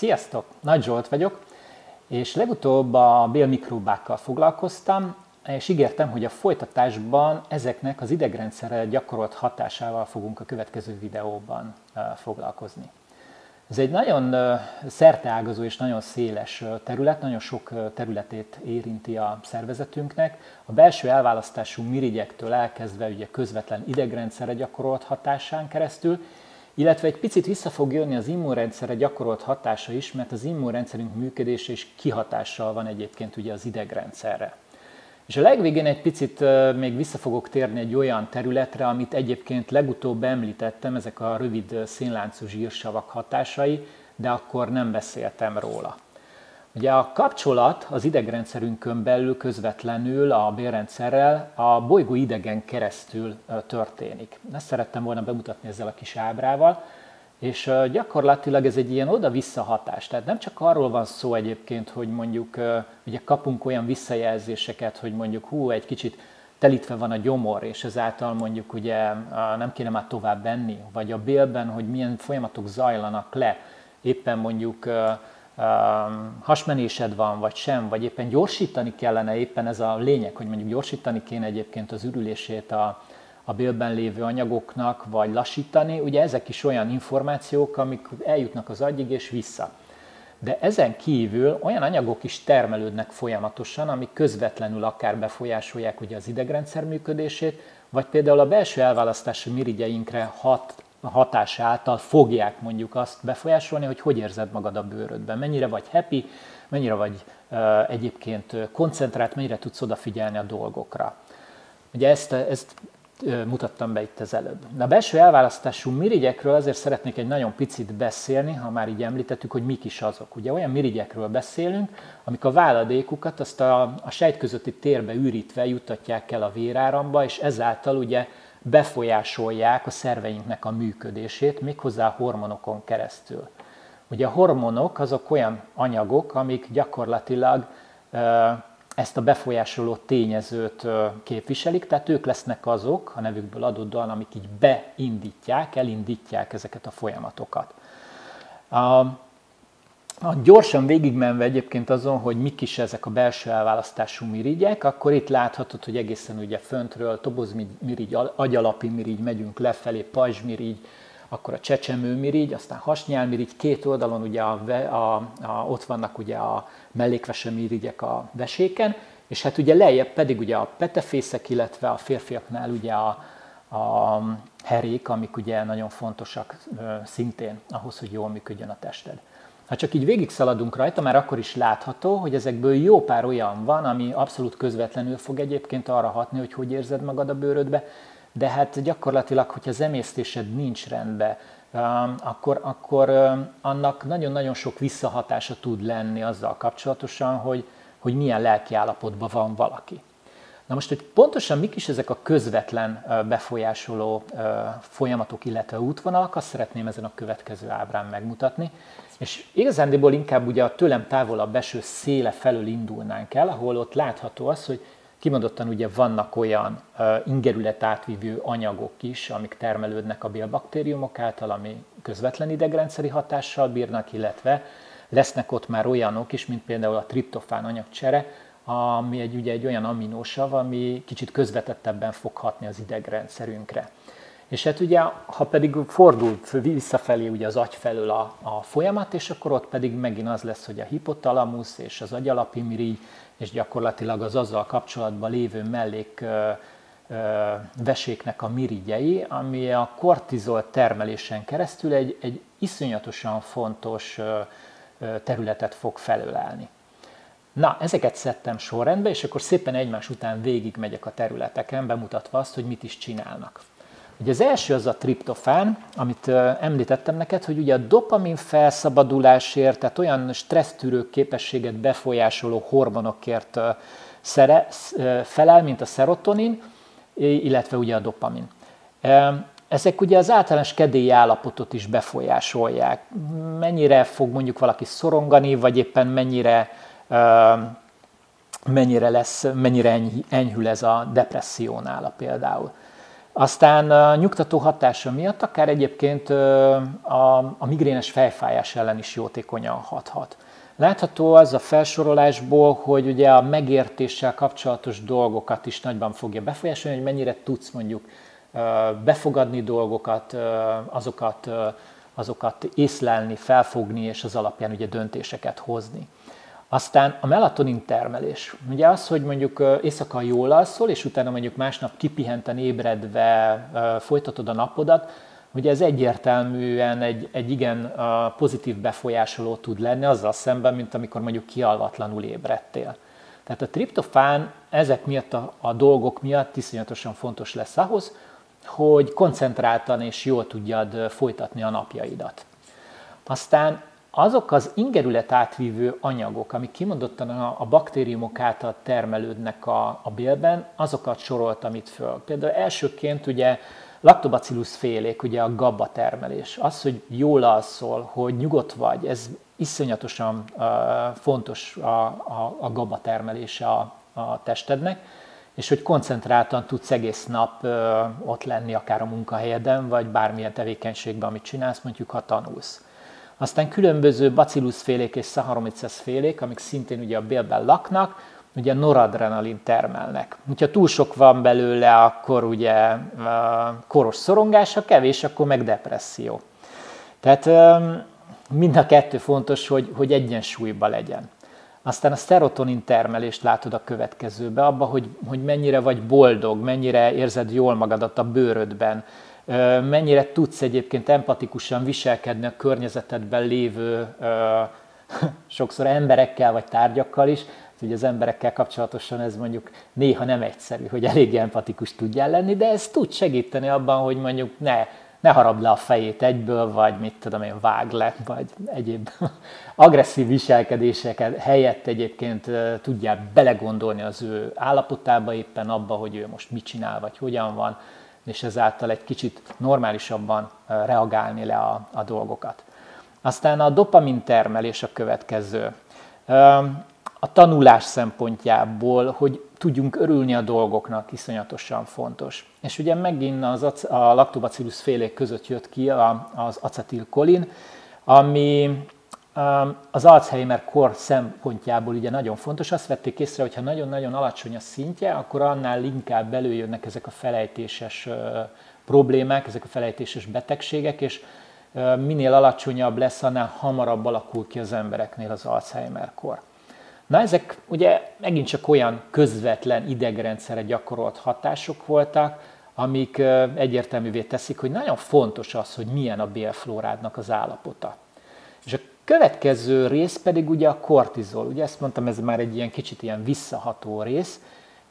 Sziasztok! Nagy Zsolt vagyok, és legutóbb a bélmikróbákkal foglalkoztam, és ígértem, hogy a folytatásban ezeknek az idegrendszerre gyakorolt hatásával fogunk a következő videóban foglalkozni. Ez egy nagyon szerteágazó és nagyon széles terület, nagyon sok területét érinti a szervezetünknek. A belső elválasztású mirigyektől elkezdve ugye közvetlen idegrendszerre gyakorolt hatásán keresztül, illetve egy picit vissza fog jönni az immunrendszerre gyakorolt hatása is, mert az immunrendszerünk működése is kihatással van egyébként ugye az idegrendszerre. És a legvégén egy picit még vissza fogok térni egy olyan területre, amit egyébként legutóbb említettem, ezek a rövid szénláncú zsírsavak hatásai, de akkor nem beszéltem róla. Ugye a kapcsolat az idegrendszerünkön belül közvetlenül a bérrendszerrel a bolygó idegen keresztül történik. Ezt szerettem volna bemutatni ezzel a kis ábrával, és gyakorlatilag ez egy ilyen oda-vissza hatás. Tehát nem csak arról van szó egyébként, hogy mondjuk ugye kapunk olyan visszajelzéseket, hogy mondjuk hú, egy kicsit telítve van a gyomor, és ezáltal mondjuk ugye nem kéne már tovább benni, vagy a bélben, hogy milyen folyamatok zajlanak le, éppen mondjuk hasmenésed van, vagy sem, vagy éppen gyorsítani kellene, éppen ez a lényeg, hogy mondjuk gyorsítani kéne egyébként az ürülését a, a bélben lévő anyagoknak, vagy lassítani, ugye ezek is olyan információk, amik eljutnak az agyig és vissza. De ezen kívül olyan anyagok is termelődnek folyamatosan, amik közvetlenül akár befolyásolják ugye az idegrendszer működését, vagy például a belső elválasztási mirigyeinkre hat, hatás által fogják mondjuk azt befolyásolni, hogy hogy érzed magad a bőrödben, mennyire vagy happy, mennyire vagy egyébként koncentrált, mennyire tudsz odafigyelni a dolgokra. Ugye ezt, ezt mutattam be itt az előbb. A belső elválasztású mirigyekről azért szeretnék egy nagyon picit beszélni, ha már így említettük, hogy mik is azok. Ugye olyan mirigyekről beszélünk, amik a váladékukat azt a, a sejt közötti térbe ürítve juttatják el a véráramba, és ezáltal ugye befolyásolják a szerveinknek a működését, méghozzá a hormonokon keresztül. Ugye a hormonok azok olyan anyagok, amik gyakorlatilag ezt a befolyásoló tényezőt képviselik, tehát ők lesznek azok, a nevükből adódóan, amik így beindítják, elindítják ezeket a folyamatokat. A, a gyorsan végigmenve egyébként azon, hogy mik is ezek a belső elválasztású mirigyek, akkor itt láthatod, hogy egészen ugye föntről tobozmirigy, agyalapi mirigy, megyünk lefelé, pajzsmirigy, akkor a csecsemőmirigy, aztán hasnyálmirigy, két oldalon ugye a, a, a, ott vannak ugye a mellékvesemirigyek a veséken, és hát ugye lejjebb pedig ugye a petefészek, illetve a férfiaknál ugye a, a herék, amik ugye nagyon fontosak szintén ahhoz, hogy jól működjön a tested. Ha csak így végig szaladunk rajta, már akkor is látható, hogy ezekből jó pár olyan van, ami abszolút közvetlenül fog egyébként arra hatni, hogy hogy érzed magad a bőrödbe, de hát gyakorlatilag, hogyha az emésztésed nincs rendben, um, akkor, akkor um, annak nagyon-nagyon sok visszahatása tud lenni azzal kapcsolatosan, hogy, hogy milyen lelki állapotban van valaki. Na most, hogy pontosan mik is ezek a közvetlen befolyásoló folyamatok, illetve útvonalak, azt szeretném ezen a következő ábrán megmutatni. És igazándiból inkább ugye a tőlem távolabb eső széle felől indulnánk el, ahol ott látható az, hogy Kimondottan ugye vannak olyan ingerület átvívő anyagok is, amik termelődnek a bélbaktériumok által, ami közvetlen idegrendszeri hatással bírnak, illetve lesznek ott már olyanok is, mint például a triptofán anyagcsere, ami egy, ugye egy olyan aminósav, ami kicsit közvetettebben fog hatni az idegrendszerünkre. És hát ugye, ha pedig fordul visszafelé ugye az agy felől a, a folyamat, és akkor ott pedig megint az lesz, hogy a hipotalamusz és az agyalapi mirigy és gyakorlatilag az azzal kapcsolatban lévő mellék veséknek a mirigyei, ami a kortizol termelésen keresztül egy, egy iszonyatosan fontos területet fog felölelni. Na, ezeket szedtem sorrendbe, és akkor szépen egymás után végig megyek a területeken, bemutatva azt, hogy mit is csinálnak. Ugye az első az a triptofán, amit említettem neked, hogy ugye a dopamin felszabadulásért, tehát olyan stressztűrő képességet befolyásoló hormonokért szere, felel, mint a szerotonin, illetve ugye a dopamin. Ezek ugye az általános kedélyi állapotot is befolyásolják. Mennyire fog mondjuk valaki szorongani, vagy éppen mennyire, mennyire, lesz, mennyire enyhül ez a depressziónála például. Aztán a nyugtató hatása miatt akár egyébként a, a migrénes fejfájás ellen is jótékonyan hathat. Látható az a felsorolásból, hogy ugye a megértéssel kapcsolatos dolgokat is nagyban fogja befolyásolni, hogy mennyire tudsz mondjuk befogadni dolgokat, azokat, azokat észlelni, felfogni, és az alapján ugye döntéseket hozni. Aztán a melatonin termelés. Ugye az, hogy mondjuk éjszaka jól alszol, és utána mondjuk másnap kipihenten ébredve folytatod a napodat, ugye ez egyértelműen egy, egy igen pozitív befolyásoló tud lenni azzal szemben, mint amikor mondjuk kialvatlanul ébredtél. Tehát a triptofán ezek miatt a, a dolgok miatt iszonyatosan fontos lesz ahhoz, hogy koncentráltan és jól tudjad folytatni a napjaidat. Aztán azok az ingerület átvívő anyagok, amik kimondottan a, baktériumok által termelődnek a, a bélben, azokat soroltam itt föl. Például elsőként ugye Lactobacillus félék, ugye a GABA termelés. Az, hogy jól alszol, hogy nyugodt vagy, ez iszonyatosan uh, fontos a, a, a GABA termelése a, a testednek, és hogy koncentráltan tudsz egész nap uh, ott lenni, akár a munkahelyeden, vagy bármilyen tevékenységben, amit csinálsz, mondjuk ha tanulsz. Aztán különböző félék és Saccharomyces félék, amik szintén ugye a bélben laknak, ugye noradrenalin termelnek. Ha túl sok van belőle, akkor ugye koros szorongás, ha kevés, akkor meg depresszió. Tehát mind a kettő fontos, hogy, hogy egyensúlyban legyen. Aztán a szerotonin termelést látod a következőbe, abba, hogy, hogy mennyire vagy boldog, mennyire érzed jól magadat a bőrödben, mennyire tudsz egyébként empatikusan viselkedni a környezetedben lévő sokszor emberekkel vagy tárgyakkal is, hogy az emberekkel kapcsolatosan ez mondjuk néha nem egyszerű, hogy elég empatikus tudjál lenni, de ez tud segíteni abban, hogy mondjuk ne, ne harabd le a fejét egyből, vagy mit tudom én, vág le, vagy egyéb agresszív viselkedéseket helyett egyébként tudjál belegondolni az ő állapotába éppen abba, hogy ő most mit csinál, vagy hogyan van, és ezáltal egy kicsit normálisabban reagálni le a, a dolgokat. Aztán a dopamin termelés a következő a tanulás szempontjából, hogy tudjunk örülni a dolgoknak, iszonyatosan fontos. És ugye megint az, a lactobacillus félék között jött ki az acetilkolin, ami az Alzheimer kor szempontjából ugye nagyon fontos. Azt vették észre, hogy ha nagyon-nagyon alacsony a szintje, akkor annál inkább előjönnek ezek a felejtéses problémák, ezek a felejtéses betegségek, és minél alacsonyabb lesz, annál hamarabb alakul ki az embereknél az Alzheimer kor. Na ezek ugye megint csak olyan közvetlen idegrendszerre gyakorolt hatások voltak, amik egyértelművé teszik, hogy nagyon fontos az, hogy milyen a bélflórádnak az állapota. És a következő rész pedig ugye a kortizol. Ugye ezt mondtam, ez már egy ilyen kicsit ilyen visszaható rész.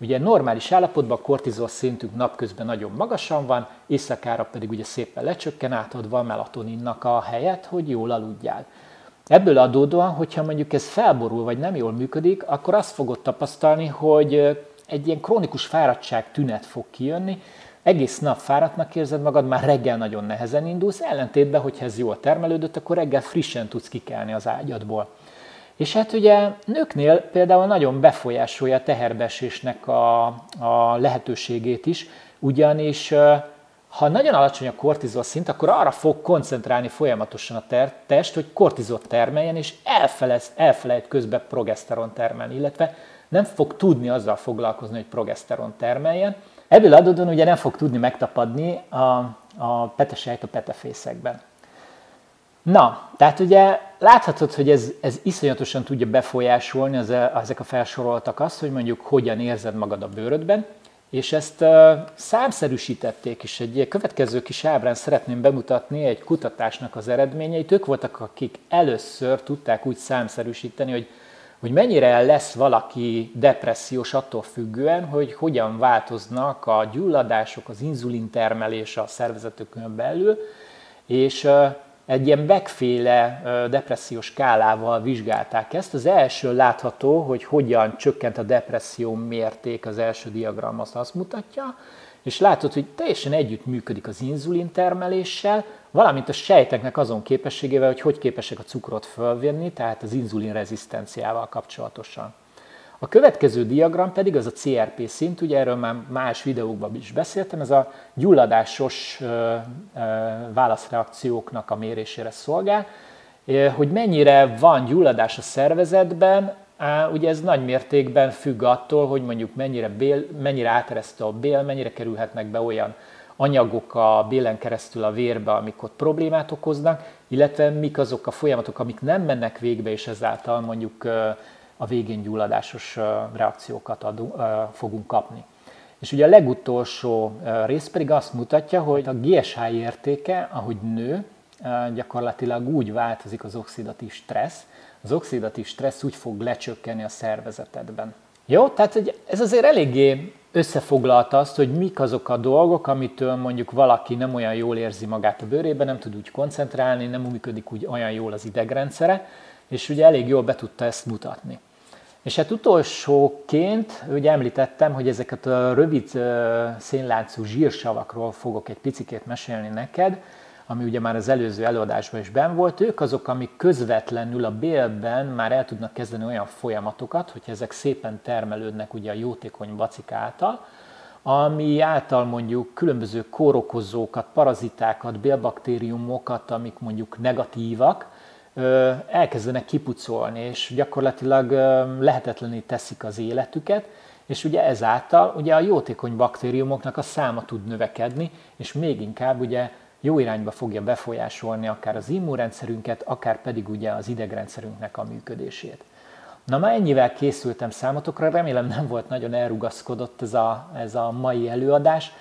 Ugye normális állapotban a kortizol szintünk napközben nagyon magasan van, éjszakára pedig ugye szépen lecsökken, átadva a melatoninnak a helyet, hogy jól aludjál. Ebből adódóan, hogyha mondjuk ez felborul, vagy nem jól működik, akkor azt fogod tapasztalni, hogy egy ilyen krónikus fáradtság tünet fog kijönni, egész nap fáradtnak érzed magad, már reggel nagyon nehezen indulsz, ellentétben, hogyha ez jól termelődött, akkor reggel frissen tudsz kikelni az ágyadból. És hát ugye nőknél például nagyon befolyásolja a teherbesésnek a, a lehetőségét is, ugyanis ha nagyon alacsony a kortizol szint, akkor arra fog koncentrálni folyamatosan a ter- test, hogy kortizot termeljen, és elfelejt, elfelejt közben progeszteron termelni, illetve nem fog tudni azzal foglalkozni, hogy progeszteron termeljen. Ebből adódóan ugye nem fog tudni megtapadni a, a petesejt a petefészekben. Na, tehát ugye láthatod, hogy ez, ez iszonyatosan tudja befolyásolni az, ezek a felsoroltak azt, hogy mondjuk hogyan érzed magad a bőrödben, és ezt uh, számszerűsítették is. Egy következő kis ábrán szeretném bemutatni egy kutatásnak az eredményeit. Ők voltak, akik először tudták úgy számszerűsíteni, hogy, hogy mennyire lesz valaki depressziós attól függően, hogy hogyan változnak a gyulladások, az inzulintermelés a szervezetükön belül, és egy ilyen Beck-féle depressziós skálával vizsgálták ezt. Az első látható, hogy hogyan csökkent a depresszió mérték, az első diagram azt mutatja, és látod, hogy teljesen együtt működik az inzulin termeléssel, valamint a sejteknek azon képességével, hogy hogy képesek a cukrot fölvenni, tehát az inzulin rezisztenciával kapcsolatosan. A következő diagram pedig az a CRP szint, ugye erről már más videókban is beszéltem, ez a gyulladásos válaszreakcióknak a mérésére szolgál, hogy mennyire van gyulladás a szervezetben, ugye ez nagy mértékben függ attól, hogy mondjuk mennyire, bél, mennyire áteresztő a bél, mennyire kerülhetnek be olyan anyagok a bélen keresztül a vérbe, amik ott problémát okoznak, illetve mik azok a folyamatok, amik nem mennek végbe, és ezáltal mondjuk a végén gyulladásos reakciókat adunk, fogunk kapni. És ugye a legutolsó rész pedig azt mutatja, hogy a GSH értéke, ahogy nő, gyakorlatilag úgy változik az oxidatív stressz, az oxidatív stressz úgy fog lecsökkenni a szervezetedben. Jó, tehát ez azért eléggé összefoglalta azt, hogy mik azok a dolgok, amitől mondjuk valaki nem olyan jól érzi magát a bőrében, nem tud úgy koncentrálni, nem működik úgy olyan jól az idegrendszere, és ugye elég jól be tudta ezt mutatni. És hát utolsóként, ugye említettem, hogy ezeket a rövid szénláncú zsírsavakról fogok egy picikét mesélni neked, ami ugye már az előző előadásban is ben volt, ők azok, amik közvetlenül a bélben már el tudnak kezdeni olyan folyamatokat, hogy ezek szépen termelődnek ugye a jótékony bacik által, ami által mondjuk különböző kórokozókat, parazitákat, bélbaktériumokat, amik mondjuk negatívak, elkezdenek kipucolni, és gyakorlatilag lehetetlené teszik az életüket, és ugye ezáltal ugye a jótékony baktériumoknak a száma tud növekedni, és még inkább ugye jó irányba fogja befolyásolni akár az immunrendszerünket, akár pedig ugye az idegrendszerünknek a működését. Na már ennyivel készültem számotokra, remélem nem volt nagyon elrugaszkodott ez a, ez a mai előadás.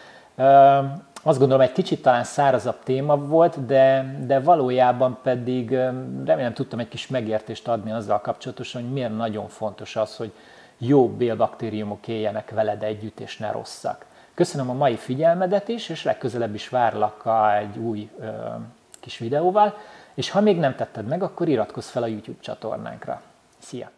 Azt gondolom, egy kicsit talán szárazabb téma volt, de, de valójában pedig remélem tudtam egy kis megértést adni azzal kapcsolatosan, hogy miért nagyon fontos az, hogy jó bélbaktériumok éljenek veled együtt, és ne rosszak. Köszönöm a mai figyelmedet is, és legközelebb is várlak egy új ö, kis videóval, és ha még nem tetted meg, akkor iratkozz fel a YouTube csatornánkra. Szia!